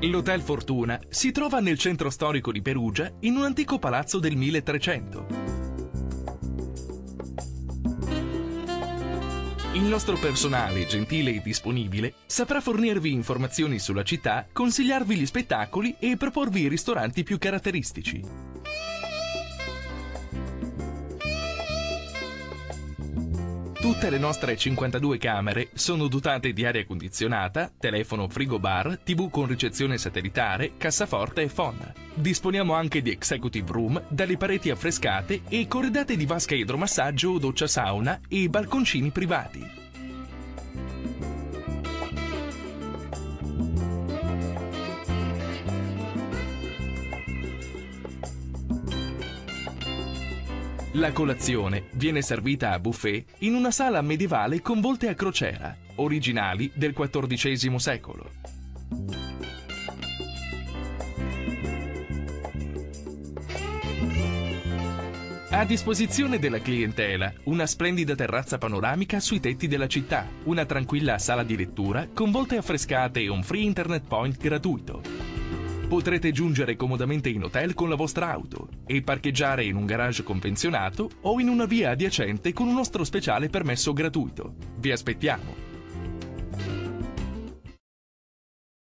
L'Hotel Fortuna si trova nel centro storico di Perugia in un antico palazzo del 1300. Il nostro personale, gentile e disponibile, saprà fornirvi informazioni sulla città, consigliarvi gli spettacoli e proporvi i ristoranti più caratteristici. Tutte le nostre 52 camere sono dotate di aria condizionata, telefono frigo bar, tv con ricezione satellitare, cassaforte e phon. Disponiamo anche di executive room, dalle pareti affrescate e corredate di vasca idromassaggio, doccia sauna e balconcini privati. La colazione viene servita a buffet in una sala medievale con volte a crociera, originali del XIV secolo. A disposizione della clientela una splendida terrazza panoramica sui tetti della città, una tranquilla sala di lettura con volte affrescate e un free internet point gratuito. Potrete giungere comodamente in hotel con la vostra auto e parcheggiare in un garage convenzionato o in una via adiacente con un nostro speciale permesso gratuito. Vi aspettiamo!